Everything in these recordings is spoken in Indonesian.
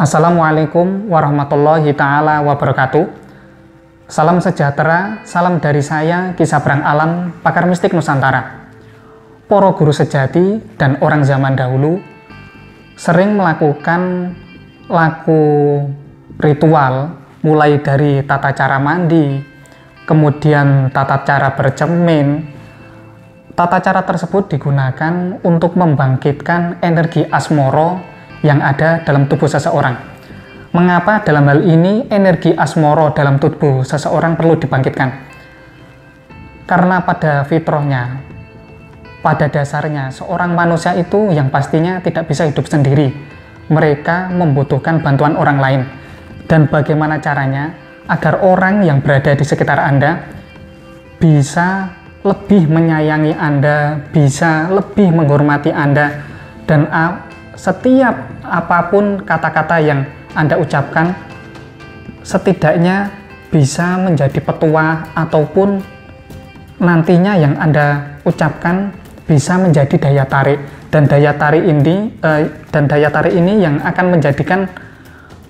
Assalamualaikum warahmatullahi taala wabarakatuh. Salam sejahtera, salam dari saya Kisah Berang Alam, pakar mistik Nusantara. Poro guru sejati dan orang zaman dahulu sering melakukan laku ritual mulai dari tata cara mandi, kemudian tata cara bercermin. Tata cara tersebut digunakan untuk membangkitkan energi asmoro yang ada dalam tubuh seseorang. Mengapa dalam hal ini energi asmoro dalam tubuh seseorang perlu dibangkitkan? Karena pada fitrahnya, pada dasarnya seorang manusia itu yang pastinya tidak bisa hidup sendiri. Mereka membutuhkan bantuan orang lain. Dan bagaimana caranya agar orang yang berada di sekitar Anda bisa lebih menyayangi Anda, bisa lebih menghormati Anda, dan setiap apa pun kata-kata yang Anda ucapkan setidaknya bisa menjadi petua ataupun nantinya yang Anda ucapkan bisa menjadi daya tarik. Dan daya tarik ini eh, dan daya tarik ini yang akan menjadikan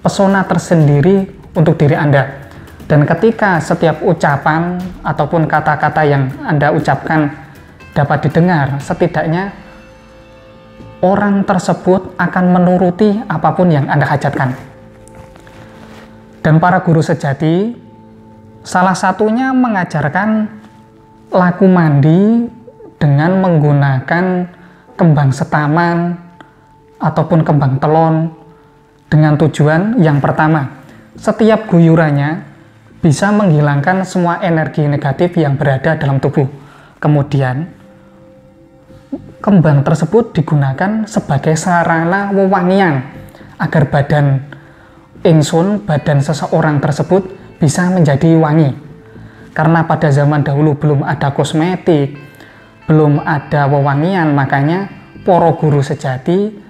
pesona tersendiri untuk diri Anda dan ketika setiap ucapan ataupun kata-kata yang Anda ucapkan dapat didengar setidaknya orang tersebut akan menuruti apa pun yang Anda hajatkan. Dan para guru sejati, salah satunya mengajarkan laku mandi dengan menggunakan kembang setaman ataupun kembang telon dengan tujuan yang pertama, setiap guyurannya bisa menghilangkan semua energi negatif yang berada dalam tubuh. Kemudian, kembang tersebut digunakan sebagai sarana wewangian agar badan ingsun, badan seseorang tersebut bisa menjadi wangi. Karena pada zaman dahulu belum ada kosmetik, belum ada wewangian, makanya poro guru sejati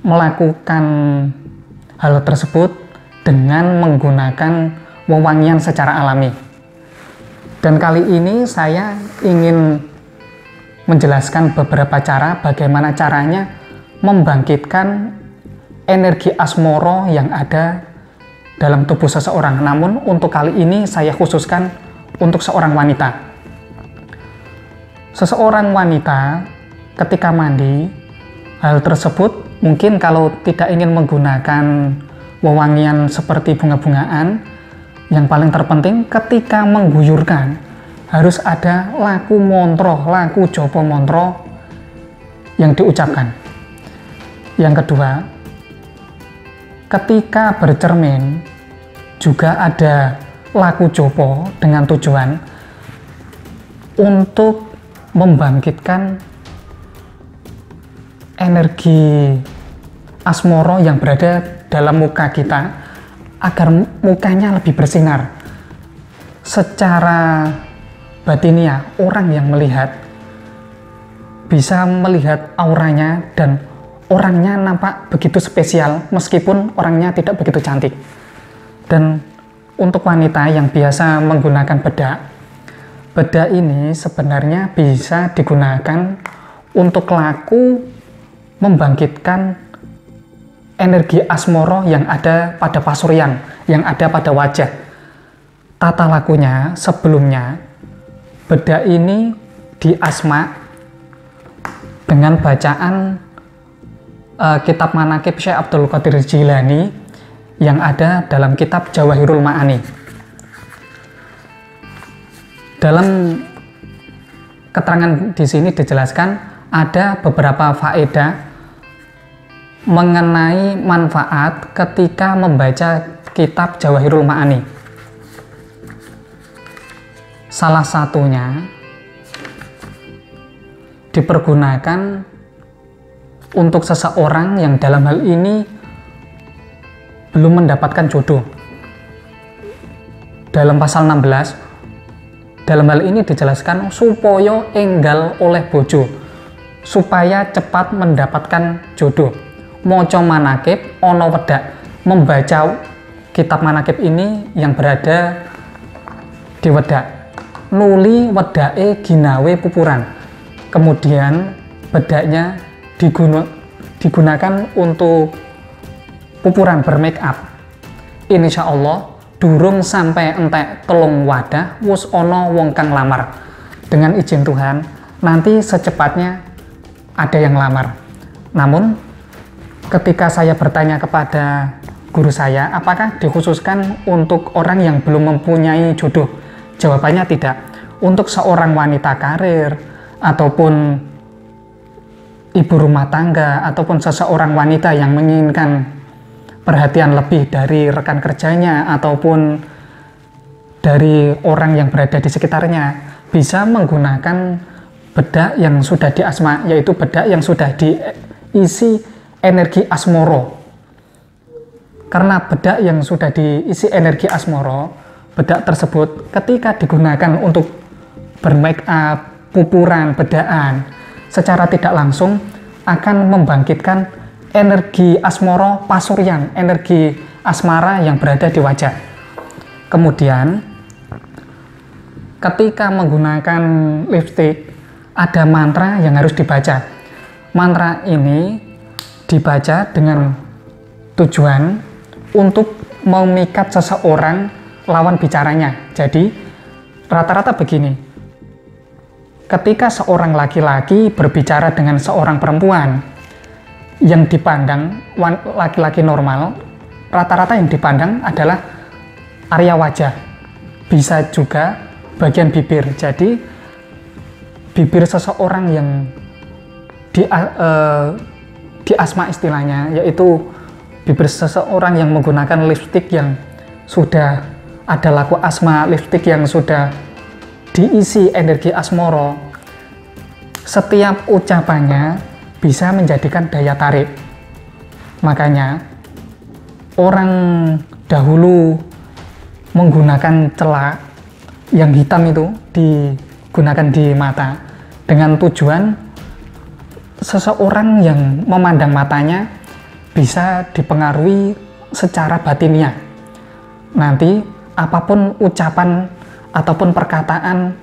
melakukan hal tersebut dengan menggunakan wewangian secara alami. Dan kali ini saya ingin menjelaskan beberapa cara bagaimana caranya membangkitkan energi asmoro yang ada dalam tubuh seseorang. Namun untuk kali ini saya khususkan untuk seorang wanita. Seseorang wanita ketika mandi, hal tersebut mungkin kalau tidak ingin menggunakan wewangian seperti bunga-bungaan, yang paling terpenting ketika mengguyurkan harus ada laku montro, laku jopo montro yang diucapkan. Yang kedua, ketika bercermin juga ada laku jopo dengan tujuan untuk membangkitkan energi asmoro yang berada dalam muka kita agar mukanya lebih bersinar. Secara batinia orang yang melihat bisa melihat auranya dan orangnya nampak begitu spesial meskipun orangnya tidak begitu cantik. Dan untuk wanita yang biasa menggunakan bedak bedak ini sebenarnya bisa digunakan untuk laku membangkitkan energi asmoro yang ada pada pasuryan yang ada pada wajah tata lakunya sebelumnya Beda ini di Asma dengan bacaan uh, kitab manakib Syekh Abdul Qadir Jilani yang ada dalam kitab Jawahirul Ma'ani. Dalam keterangan di sini dijelaskan ada beberapa faedah mengenai manfaat ketika membaca kitab Jawahirul Ma'ani. Salah satunya dipergunakan untuk seseorang yang dalam hal ini belum mendapatkan jodoh. Dalam pasal 16, dalam hal ini dijelaskan supaya enggal oleh bojo, supaya cepat mendapatkan jodoh. Moco manakib ono wedak, membaca kitab manakib ini yang berada di Wedak. Nuli wedake ginawe pupuran. Kemudian bedaknya diguna, digunakan untuk pupuran bermake up. Insya Allah durung sampai entek telung wadah wus ono wong kang lamar. Dengan izin Tuhan, nanti secepatnya ada yang lamar. Namun ketika saya bertanya kepada guru saya, apakah dikhususkan untuk orang yang belum mempunyai jodoh? Jawabannya tidak. Untuk seorang wanita karir ataupun ibu rumah tangga ataupun seseorang wanita yang menginginkan perhatian lebih dari rekan kerjanya ataupun dari orang yang berada di sekitarnya bisa menggunakan bedak yang sudah diasma yaitu bedak yang sudah diisi energi asmoro. Karena bedak yang sudah diisi energi asmoro bedak tersebut ketika digunakan untuk bermake up pupuran bedaan secara tidak langsung akan membangkitkan energi asmoro pasuryan energi asmara yang berada di wajah. Kemudian ketika menggunakan lipstick ada mantra yang harus dibaca. Mantra ini dibaca dengan tujuan untuk memikat seseorang lawan bicaranya. Jadi rata-rata begini. Ketika seorang laki-laki berbicara dengan seorang perempuan yang dipandang laki-laki normal, rata-rata yang dipandang adalah area wajah. Bisa juga bagian bibir. Jadi bibir seseorang yang di uh, di asma istilahnya yaitu bibir seseorang yang menggunakan lipstick yang sudah ada laku asma lipstick yang sudah diisi energi asmoro. Setiap ucapannya bisa menjadikan daya tarik. Makanya orang dahulu menggunakan celak yang hitam itu digunakan di mata dengan tujuan seseorang yang memandang matanya bisa dipengaruhi secara batinnya nanti apa pun ucapan ataupun perkataan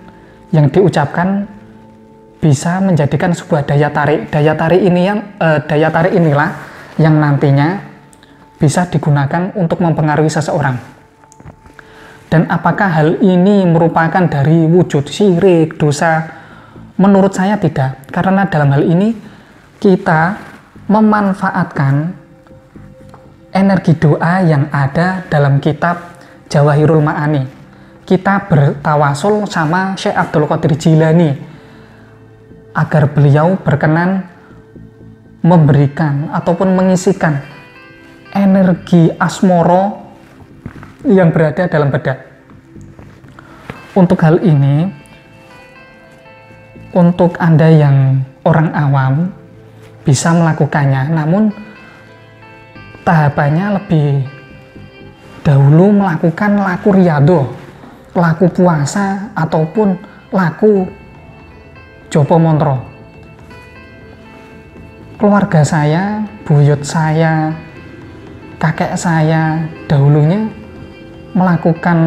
yang diucapkan bisa menjadikan sebuah daya tarik. Daya tarik ini yang eh, daya tarik inilah yang nantinya bisa digunakan untuk mempengaruhi seseorang. Dan apakah hal ini merupakan dari wujud syirik, dosa? Menurut saya tidak, karena dalam hal ini kita memanfaatkan energi doa yang ada dalam kitab Jawahirul Ma'ani. Kita bertawasul sama Syekh Abdul Qadir Jilani agar beliau berkenan memberikan ataupun mengisikan energi asmoro yang berada dalam bedak. Untuk hal ini, untuk Anda yang orang awam bisa melakukannya, namun tahapannya lebih dahulu melakukan laku riado, laku puasa ataupun laku Jopo Montro. Keluarga saya, buyut saya, kakek saya dahulunya melakukan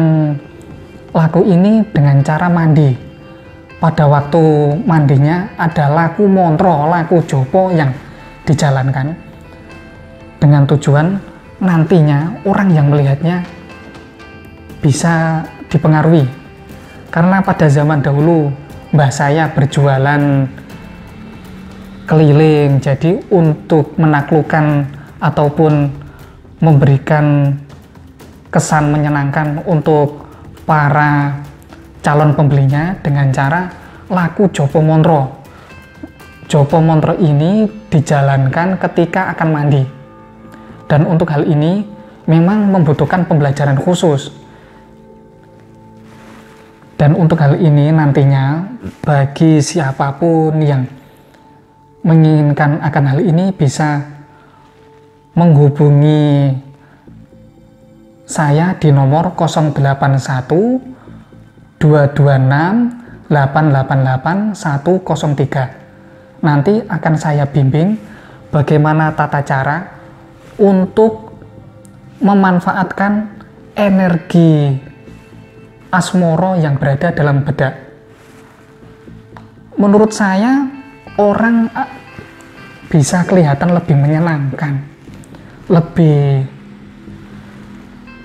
laku ini dengan cara mandi. Pada waktu mandinya ada laku montro, laku jopo yang dijalankan. Dengan tujuan nantinya orang yang melihatnya bisa dipengaruhi. Karena pada zaman dahulu mbah saya berjualan keliling jadi untuk menaklukkan ataupun memberikan kesan menyenangkan untuk para calon pembelinya dengan cara laku Jopo Montro Jopo Montro ini dijalankan ketika akan mandi dan untuk hal ini memang membutuhkan pembelajaran khusus. Dan untuk hal ini nantinya bagi siapa pun yang menginginkan akan hal ini bisa menghubungi saya di nomor 081 226 888 103. Nanti akan saya bimbing bagaimana tata cara untuk memanfaatkan energi asmoro yang berada dalam bedak. Menurut saya, orang bisa kelihatan lebih menyenangkan, lebih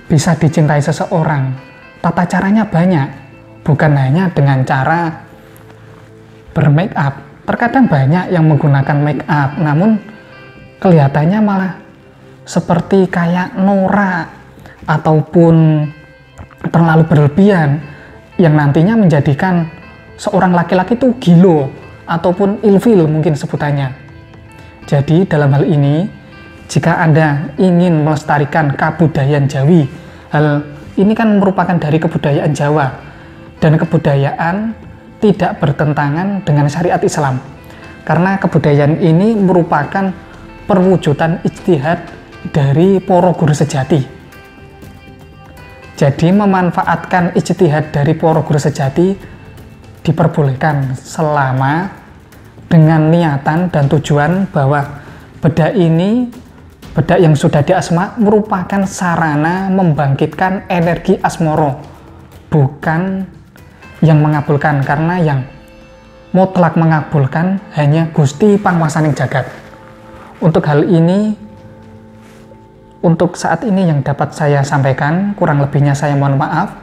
bisa dicintai seseorang. Tata caranya banyak, bukan hanya dengan cara bermake up. Terkadang banyak yang menggunakan make up, namun kelihatannya malah seperti kayak norak ataupun terlalu berlebihan yang nantinya menjadikan seorang laki-laki itu gilo ataupun ilfil mungkin sebutannya. Jadi dalam hal ini jika Anda ingin melestarikan kebudayaan Jawi, hal ini kan merupakan dari kebudayaan Jawa dan kebudayaan tidak bertentangan dengan syariat Islam. Karena kebudayaan ini merupakan perwujudan ijtihad dari poro guru sejati jadi memanfaatkan ijtihad dari poro guru sejati diperbolehkan selama dengan niatan dan tujuan bahwa bedak ini bedak yang sudah diasma merupakan sarana membangkitkan energi asmoro bukan yang mengabulkan karena yang mutlak mengabulkan hanya Gusti Pangwasaning Jagat untuk hal ini untuk saat ini yang dapat saya sampaikan, kurang lebihnya saya mohon maaf.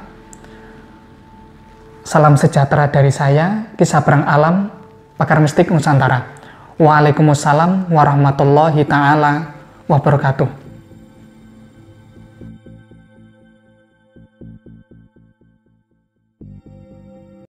Salam sejahtera dari saya, kisah perang alam, pakar mistik Nusantara. Waalaikumsalam warahmatullahi taala wabarakatuh.